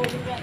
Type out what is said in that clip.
Oh, di ba?